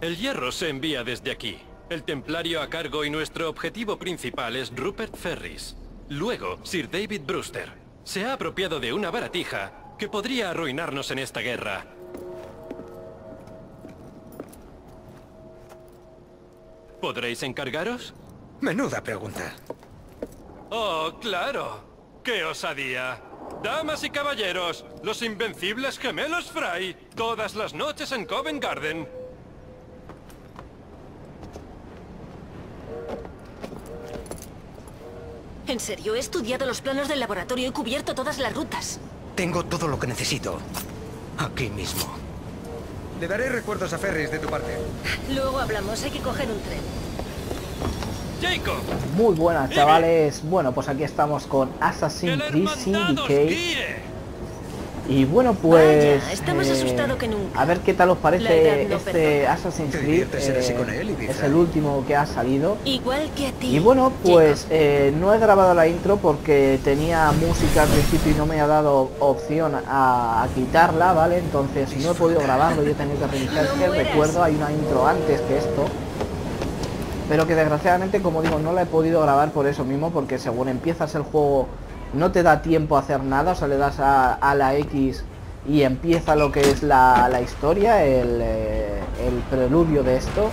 El hierro se envía desde aquí. El templario a cargo y nuestro objetivo principal es Rupert Ferris. Luego, Sir David Brewster. Se ha apropiado de una baratija que podría arruinarnos en esta guerra. ¿Podréis encargaros? Menuda pregunta. Oh, claro. ¡Qué osadía! Damas y caballeros, los invencibles gemelos Fry, todas las noches en Covent Garden. En serio, he estudiado los planos del laboratorio y cubierto todas las rutas. Tengo todo lo que necesito. Aquí mismo. Le daré recuerdos a Ferris de tu parte. Luego hablamos, hay que coger un tren. Jacob, Muy buenas chavales, bueno pues aquí estamos con Assassin's Creed Syndicate guíe. Y bueno pues... Vaya, está más asustado que nunca. A ver qué tal os parece no este perdona. Assassin's Creed eh, con él, Ibiza. Es el último que ha salido Igual que a ti. Y bueno, pues eh, no he grabado la intro porque tenía música al principio y no me ha dado opción a, a quitarla, ¿vale? Entonces no he podido grabarlo, yo he tenido que reiniciar No el recuerdo, hay una intro antes que esto. Pero que desgraciadamente, como digo, no la he podido grabar por eso mismo, porque según empiezas el juego no te da tiempo a hacer nada, o sea, le das a, a la X y empieza lo que es la, la historia, el, eh, el preludio de esto.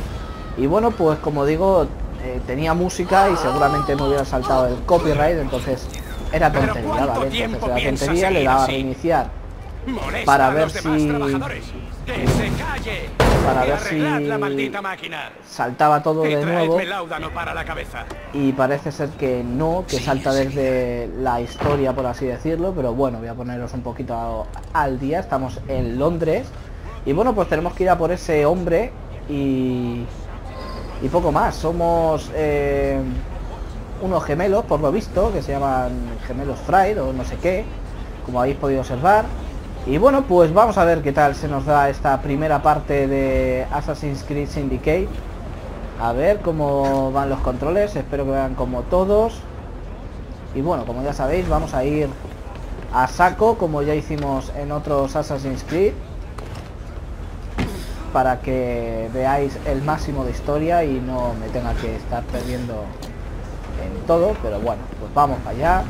Y bueno, pues como digo, eh, tenía música y seguramente me hubiera saltado el copyright, entonces era ¿Pero tontería, ¿vale? Entonces era tontería, le daba a reiniciar Para ver si-. ¡Que se calle! Para ver si- la maldita máquina! saltaba todo de nuevo para la cabeza. y parece ser que no, que Sí, salta sí. desde la historia por así decirlo, pero bueno, voy a poneros un poquito al día, estamos en Londres y bueno, pues tenemos que ir a por ese hombre y, y poco más, somos eh, unos gemelos por lo visto, que se llaman gemelos Fried o no sé qué, como habéis podido observar. Y bueno, pues vamos a ver qué tal se nos da esta primera parte de Assassin's Creed Syndicate. A ver cómo van los controles, espero que vean como todos. Y bueno, como ya sabéis, vamos a ir a saco, como ya hicimos en otros Assassin's Creed. Para que veáis el máximo de historia y no me tenga que estar perdiendo en todo. Pero bueno, pues vamos para allá.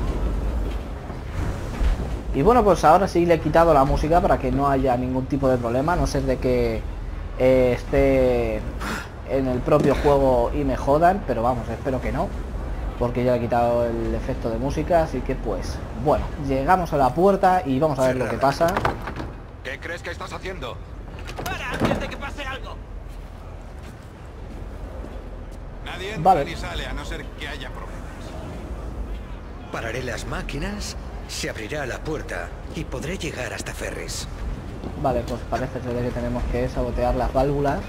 Y bueno, pues ahora sí le he quitado la música para que no haya ningún tipo de problema, a no ser de que eh, esté en el propio juego y me jodan, pero vamos, espero que no, porque ya le he quitado el efecto de música, así que pues, bueno, llegamos a la puerta y vamos a ver lo que pasa. ¿Qué crees que estás haciendo? ¡Para antes de que pase algo! Nadie entra Vale. ni sale a no ser que haya problemas. Pararé las máquinas, se abrirá la puerta y podré llegar hasta Ferris. Vale, pues parece ser que tenemos que sabotear las válvulas.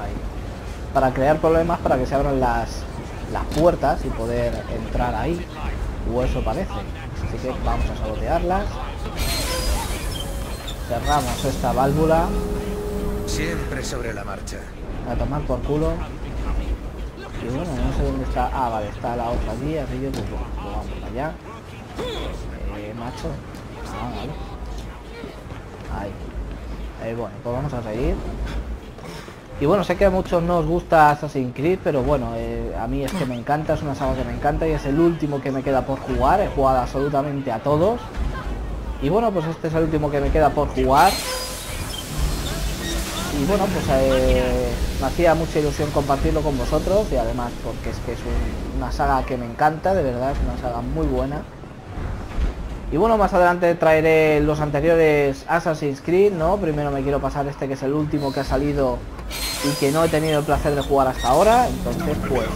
Ahí. Para crear problemas para que se abran las, las puertas y poder entrar ahí. O eso parece. Así que vamos a sabotearlas. Cerramos esta válvula. Siempre sobre la marcha. A tomar por culo. Y bueno, no sé dónde está. Ah, vale, está la otra allí, así que pues bueno, pues vamos para allá. Eh, macho. Ah, vale. Ahí. Eh, bueno, pues vamos a seguir. Y bueno, sé que a muchos no os gusta Assassin's Creed, pero bueno, eh, a mí es que me encanta, es una saga que me encanta y es el último que me queda por jugar. He jugado absolutamente a todos. Y bueno, pues este es el último que me queda por jugar. Y bueno, pues eh, me hacía mucha ilusión compartirlo con vosotros y además porque es que es un- una saga que me encanta, de verdad, es una saga muy buena. Y bueno, más adelante traeré los anteriores Assassin's Creed, ¿no? Primero me quiero pasar este que es el último que ha salido y que no he tenido el placer de jugar hasta ahora, entonces pues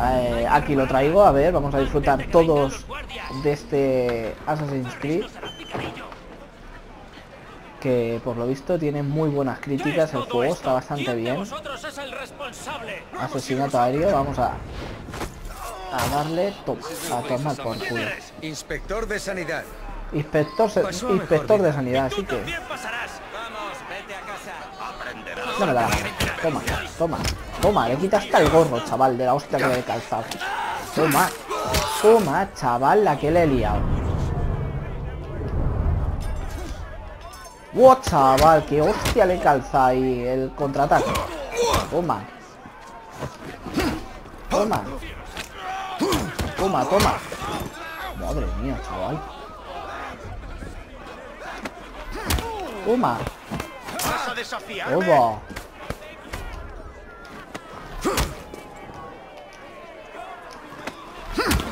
eh, aquí lo traigo, a ver, vamos a disfrutar todos de este Assassin's Creed que por lo visto tiene muy buenas críticas, el juego está bastante bien. vosotros es el responsable? Asesinato aéreo, vamos a, a darle to- a tomar por culo. Inspector de sanidad. Inspector, inspector de sanidad, así que toma, toma, toma, le quita hasta el gorro, chaval, de la hostia que le he calzado. Toma, toma, chaval, la que le he liado. ¡Wow, chaval! ¡Qué hostia le calza ahí el contraataque! Toma. Toma. Toma, toma. Madre mía, chaval. Toma. Toma.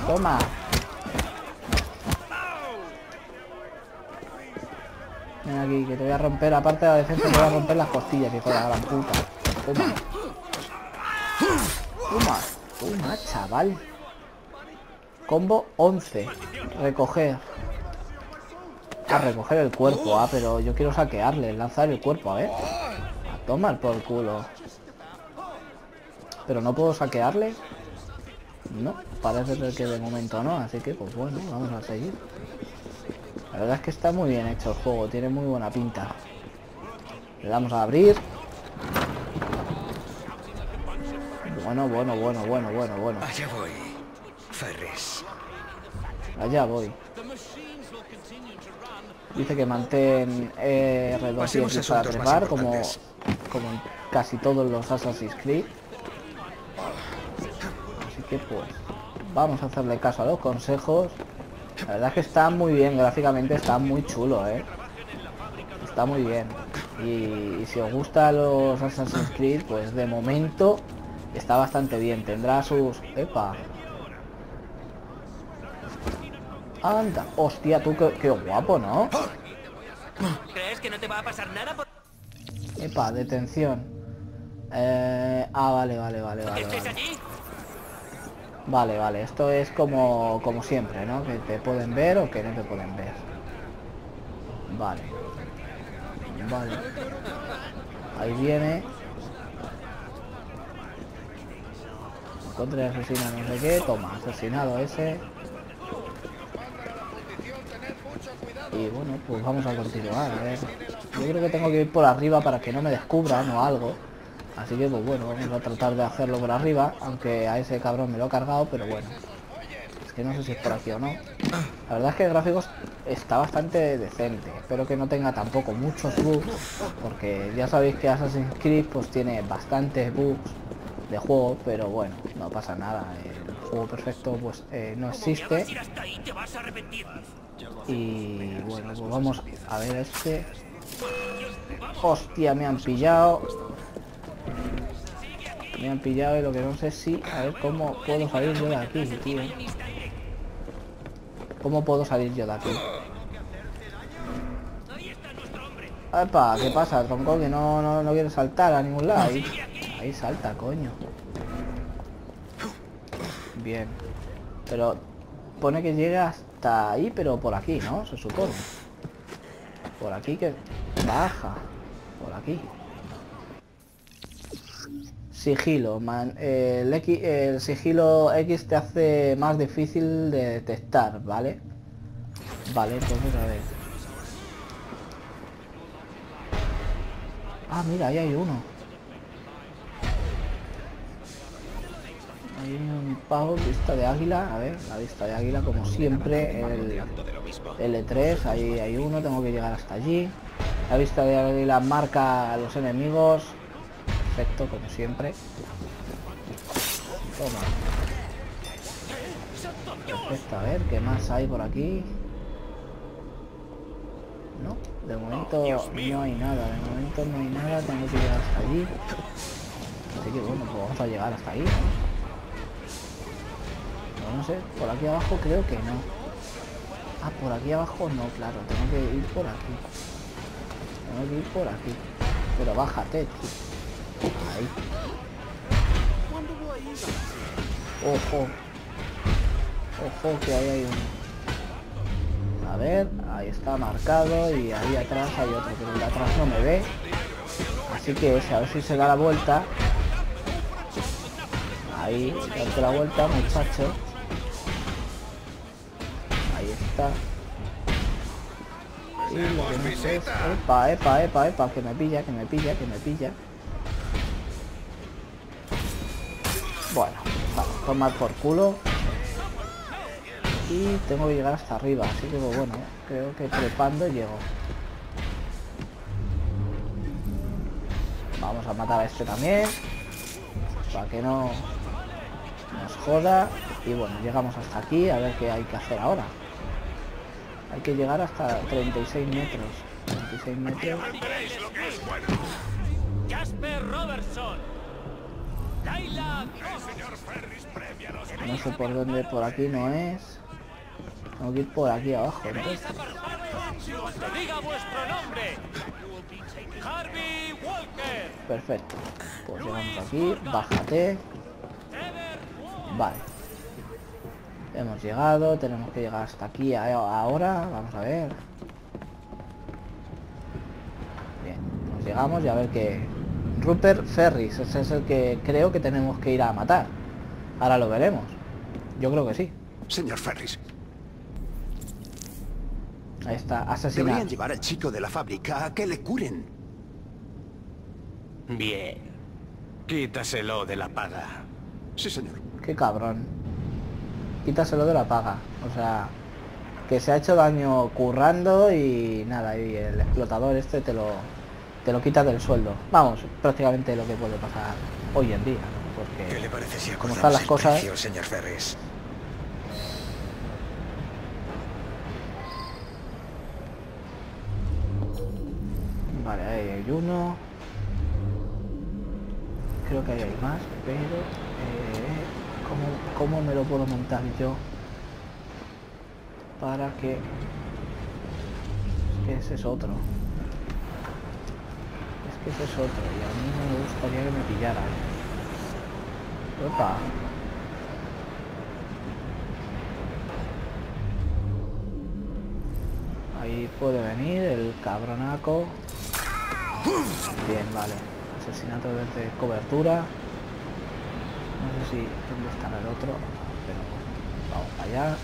Toma. Ven aquí, que te voy a romper, aparte de la defensa, te voy a romper las costillas, hijo de la gran puta. Toma. Toma. Chaval. Combo 11. Recoger. A recoger el cuerpo, ah, pero yo quiero saquearle, lanzar el cuerpo, a ver. A tomar por culo. Pero no puedo saquearle. No, parece que de momento no, así que pues bueno, vamos a seguir. La verdad es que está muy bien hecho el juego, tiene muy buena pinta. Le damos a abrir. Bueno, bueno, bueno, bueno, bueno, bueno. Allá voy, Ferris. Allá voy. Dice que mantén eh, R2 y Pasemos X para trepar, como, como en casi todos los Assassin's Creed. Así que pues, vamos a hacerle caso a los consejos. La verdad es que está muy bien, gráficamente está muy chulo, ¿eh? Está muy bien. Y, y si os gusta los Assassin's Creed, pues de momento está bastante bien. Tendrá sus... ¡Epa! Anda, hostia, tú qué, qué guapo, ¿no? ¿Crees que no te va a pasar nada por Epa, detención. Eh, ah, vale, vale, vale, vale. Vale, vale. Esto es como, como siempre, ¿no? Que te pueden ver o que no te pueden ver. Vale. Vale. Ahí viene. Contra el asesino no sé qué. Toma, asesinado ese. Y bueno, pues vamos a continuar, a ver. Yo creo que tengo que ir por arriba para que no me descubran o algo. Así que pues bueno, vamos a tratar de hacerlo por arriba, aunque a ese cabrón me lo he cargado, pero bueno. Es que no sé si es por aquí o no. La verdad es que el gráfico está bastante decente. Espero que no tenga tampoco muchos bugs, porque ya sabéis que Assassin's Creed pues tiene bastantes bugs de juego, pero bueno, no pasa nada. El juego perfecto pues eh, no existe. Y bueno, pues vamos a ver este. Hostia, me han pillado. Me han pillado y lo que no sé si... A ver cómo puedo salir yo de aquí, tío. ¿Cómo puedo salir yo de aquí? Epa, ¿qué pasa, tronco? Que no, no, no quiere saltar a ningún lado. Ahí, ahí salta, coño. Bien. Pero pone que llega hasta ahí, pero por aquí, ¿no? Se supone. Por aquí que baja. Por aquí. Sigilo. man- el, sigilo X te hace más difícil de detectar, ¿vale? Vale, entonces a ver. Ah, mira, ahí hay uno. Hay un pavo, vista de águila. A ver, la vista de águila como siempre. El L3, ahí hay uno, tengo que llegar hasta allí. La vista de águila marca a los enemigos. Perfecto, como siempre. Toma. Perfecto, a ver, ¿qué más hay por aquí? No, de momento no hay nada, de momento no hay nada, tengo que llegar hasta allí. Así que bueno, pues vamos a llegar hasta ahí, ¿no? No sé, por aquí abajo creo que no. Ah, por aquí abajo no, claro, tengo que ir por aquí. Tengo que ir por aquí. Pero bájate, tío. Ahí. Ojo. Ojo que ahí hay uno. A ver, ahí está marcado y ahí atrás hay otro, pero el de atrás no me ve. Así que ese, a ver si se da la vuelta. Ahí, darte la vuelta, muchacho. Ahí está. Y lo que no es- Epa, epa, epa, epa, que me pilla, que me pilla, que me pilla. Bueno, vale, tomar por culo. Y tengo que llegar hasta arriba, así que pues, bueno, creo que trepando llego. Vamos a matar a este también. Para que no nos joda. Y bueno, llegamos hasta aquí. A ver qué hay que hacer ahora. Hay que llegar hasta 36 metros. 36 metros. Jasper Robertson. No sé por dónde, por aquí no es. Tengo que ir por aquí abajo, entonces. Perfecto. Pues llegamos aquí, bájate. Vale. Hemos llegado, tenemos que llegar hasta aquí ahora. Vamos a ver. Bien, nos llegamos y a ver que... Rupert Ferris, ese es el que creo que tenemos que ir a matar. Ahora lo veremos. Yo creo que sí. Señor Ferris, Ahí está, deberían asesinado. llevar al chico de la fábrica a que le curen. Bien. Quítaselo de la paga. Sí, señor. Qué cabrón. Quítaselo de la paga. O sea, que se ha hecho daño currando y nada, y el explotador este te lo te lo quita del sueldo. Vamos, prácticamente lo que puede pasar hoy en día, ¿no? ¿Qué le Porque parece si como están las el cosas, precio, señor Ferris? vale, ahí hay uno. Creo que ahí hay más, pero eh, ¿cómo, ¿cómo me lo puedo montar yo para que ese es otro? Que ese es otro y a mí no me gustaría que me pillaran. Opa. Ahí puede venir el cabronaco. Bien, vale. Asesinato desde cobertura. No sé si dónde estará el otro, pero vamos para allá.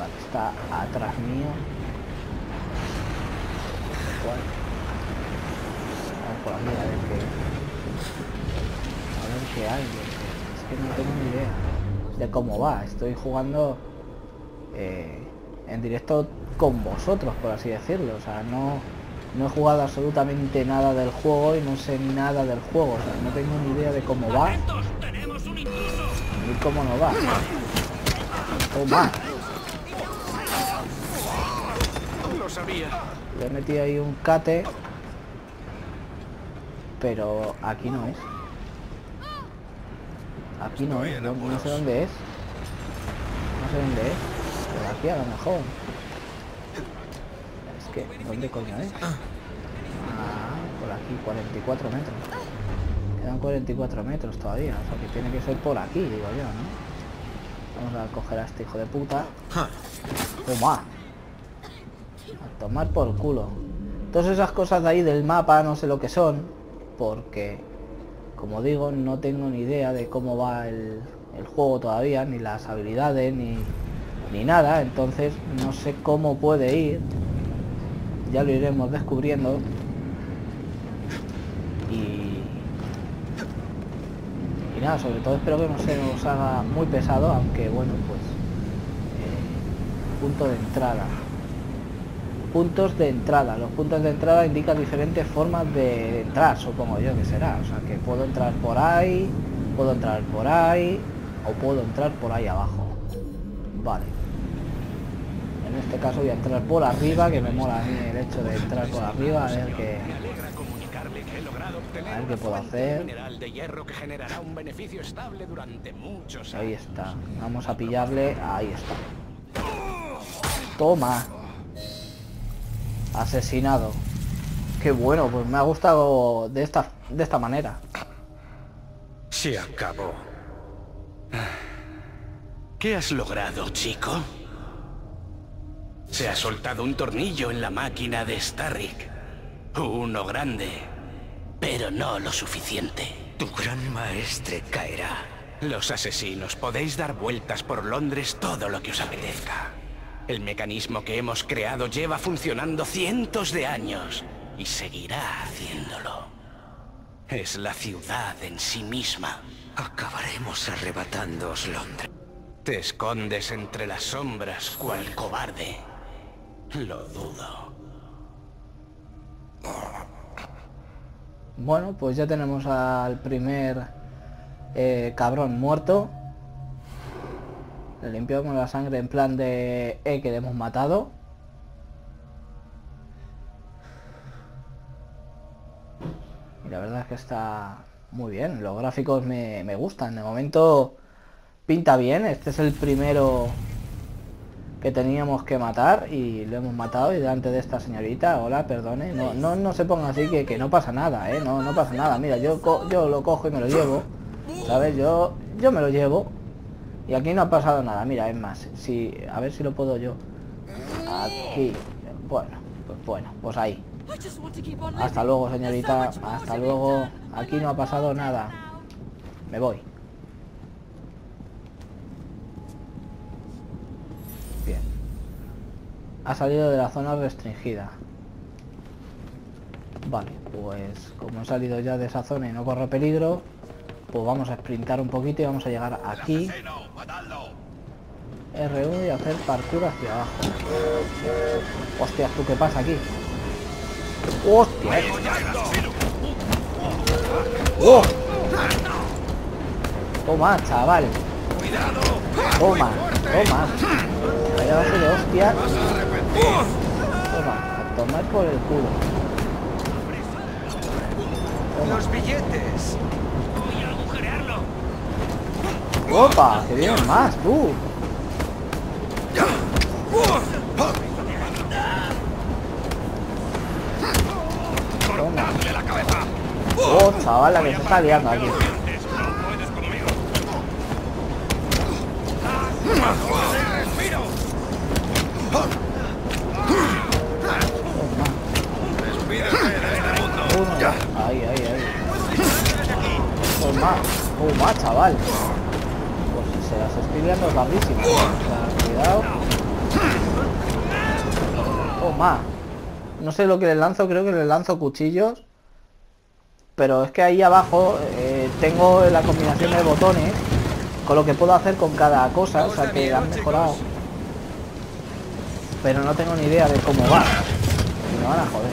Vale, está atrás mío. A ver qué. A ver qué hay. Es que no tengo ni idea de cómo va. Estoy jugando eh, en directo con vosotros, por así decirlo. O sea, no, no he jugado absolutamente nada del juego y no sé nada del juego. O sea, no tengo ni idea de cómo va ni cómo no va. Toma. Lo sabía. Le he metido ahí un cate. Pero aquí no es. Aquí no es. No, no sé dónde es. No sé dónde es. Por aquí a lo mejor. Es que, ¿dónde coño es? Ah, por aquí, 44 metros. Quedan 44 metros todavía. O sea que tiene que ser por aquí, digo yo, ¿no? Vamos a coger a este hijo de puta. Toma. A tomar por culo. Todas esas cosas de ahí del mapa no sé lo que son. Porque, como digo, no tengo ni idea de cómo va el, el juego todavía. Ni las habilidades, ni, ni nada. Entonces no sé cómo puede ir. Ya lo iremos descubriendo. Y... Y nada, sobre todo espero que no se nos haga muy pesado. Aunque bueno, pues... eh, punto de entrada puntos de entrada. Los puntos de entrada indican diferentes formas de entrar, supongo yo que será. O sea, que puedo entrar por ahí, puedo entrar por ahí, o puedo entrar por ahí abajo. Vale. En este caso voy a entrar por arriba, que me mola a mí el hecho de entrar por arriba, a ver qué, A ver qué puedo hacer. Ahí está. Vamos a pillarle. Ahí está. Toma. Asesinado. Qué bueno, pues me ha gustado de esta, de esta manera. Se acabó. ¿Qué has logrado, chico? Se ha soltado un tornillo en la máquina de Starrick. Uno grande, pero no lo suficiente. Tu gran maestre caerá. Los asesinos podéis dar vueltas por Londres todo lo que os apetezca. El mecanismo que hemos creado lleva funcionando cientos de años y seguirá haciéndolo. Es la ciudad en sí misma. Acabaremos arrebatándoos Londres. Te escondes entre las sombras, cual cobarde. Lo dudo. Bueno, pues ya tenemos al primer eh, cabrón muerto. Le limpiamos la sangre en plan de E que le hemos matado. Y la verdad es que está muy bien. Los gráficos me, me gustan. De momento pinta bien. Este es el primero que teníamos que matar y lo hemos matado y delante de esta señorita, hola, perdone, no, no, no se ponga así que, que no pasa nada, ¿eh? no, no pasa nada, mira, yo, yo lo cojo y me lo llevo, ¿sabes? Yo, yo me lo llevo y aquí no ha pasado nada, mira, es más, si, a ver si lo puedo yo, aquí, bueno, pues bueno, pues ahí, hasta luego señorita, hasta luego, aquí no ha pasado nada, me voy. ha salido de la zona restringida. Vale, pues como he salido ya de esa zona y no corro peligro, pues vamos a sprintar un poquito y vamos a llegar aquí. R1 y hacer parkour hacia abajo. Hostias, ¿tú qué pasa aquí? ¡Hostia! ¡Oh! Toma, chaval. Toma, toma. Vaya base de hostias. Toma, a tomar por el culo. Toma. Los billetes. Voy a agujerearlo. ¡Opa! ¡Que vienen más, tú! ¡Oh, chaval, la que se está liando aquí! Ahí, ahí, ahí. Toma, toma, chaval. Pues se las estoy liando rapidísimo. O sea, cuidado. Toma. No sé lo que le lanzo, creo que le lanzo cuchillos. Pero es que ahí abajo eh, tengo la combinación de botones con lo que puedo hacer con cada cosa, o sea que han mejorado. Pero no tengo ni idea de cómo va. Y me van a joder.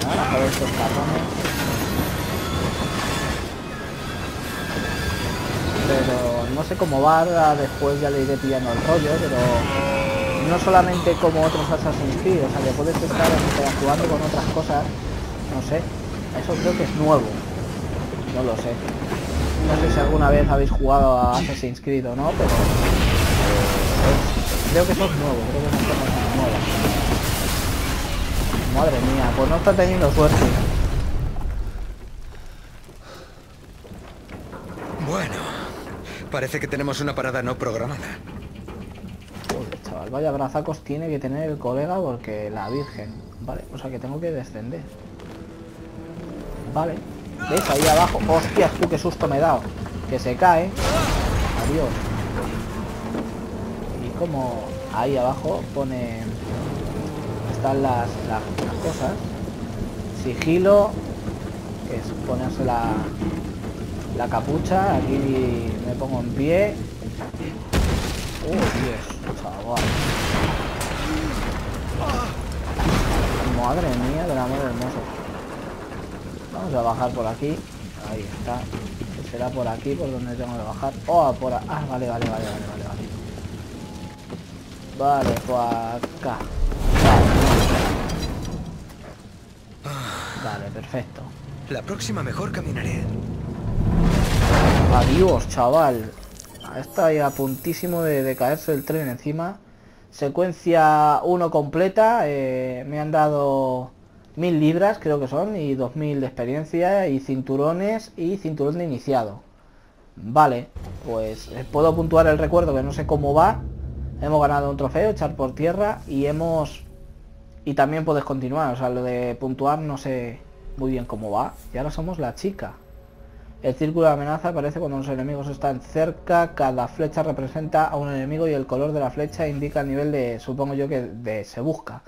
Me van a joder estos cabrones. Pero no sé cómo va, después ya le iré pillando el rollo, pero no solamente como otros Assassin's Creed, o sea que puedes estar interactuando con otras cosas, no sé, eso creo que es nuevo, no lo sé. No sé si alguna vez habéis jugado a Assassin's Creed o no, pero eh, creo que eso es nuevo, creo que son cosas nuevas. Madre mía, pues no está teniendo suerte. Bueno, parece que tenemos una parada no programada. Vaya brazacos tiene que tener el colega porque la virgen. Vale, o sea que tengo que descender. Vale. ¿Ves? Ahí abajo. Hostias, tú, qué susto me he dado. Que se cae. Adiós. Y como ahí abajo pone... Están las, las, las cosas. Sigilo. Que es ponerse la, la capucha. Aquí me pongo en pie. Oh, Dios, chaval. Madre mía del amor hermoso. Vamos a bajar por aquí. Ahí está. Será por aquí por donde tengo que bajar. Oh, por a... Ah, vale, vale, vale, vale, vale, vale. Vale, por acá. Vale. Vale, perfecto. La próxima mejor caminaré. Adiós, chaval. Está ahí a puntísimo de, caerse el tren encima. Secuencia 1 completa. Eh, me han dado mil libras, creo que son, y 2000 de experiencia, y cinturones y cinturón de iniciado. Vale, pues eh, puedo puntuar el recuerdo que no sé cómo va. Hemos ganado un trofeo, echar por tierra, y hemos... Y también puedes continuar, o sea, lo de puntuar no sé muy bien cómo va. Y ahora somos la chica. El círculo de amenaza aparece cuando los enemigos están cerca, cada flecha representa a un enemigo y el color de la flecha indica el nivel de, supongo yo que de se busca.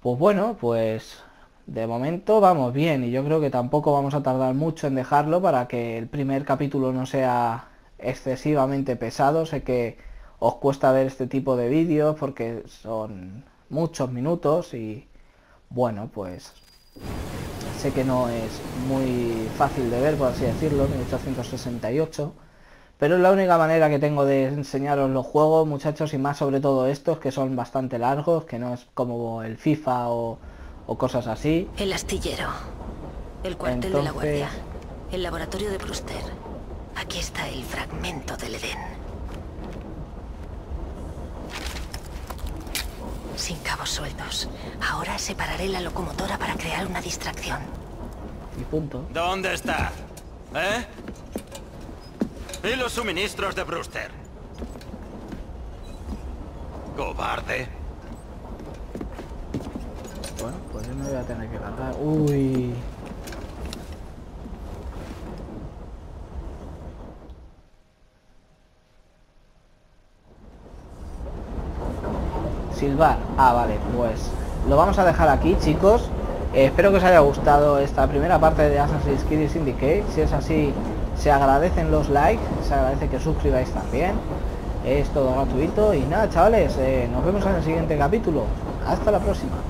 Pues bueno, pues de momento vamos bien y yo creo que tampoco vamos a tardar mucho en dejarlo para que el primer capítulo no sea excesivamente pesado. Sé que os cuesta ver este tipo de vídeos porque son muchos minutos y bueno, pues sé que no es muy fácil de ver, por así decirlo, 1868, pero es la única manera que tengo de enseñaros los juegos, muchachos, y más sobre todo estos, que son bastante largos, que no es como el FIFA o, o cosas así. El astillero. El cuartel de la guardia. El laboratorio de Brewster. Aquí está el fragmento del Edén. Sin cabos sueltos. Ahora separaré la locomotora para crear una distracción. Y punto. ¿Dónde está? ¿Eh? ¿Y los suministros de Brewster? Cobarde. Bueno, pues yo me voy a tener que largar. Uy. Silbar. Ah, vale, pues lo vamos a dejar aquí, chicos. Eh, espero que os haya gustado esta primera parte de Assassin's Creed Syndicate. Si es así, se agradecen los likes, se agradece que os suscribáis también. Es todo gratuito y nada, chavales, eh, nos vemos en el siguiente capítulo. Hasta la próxima.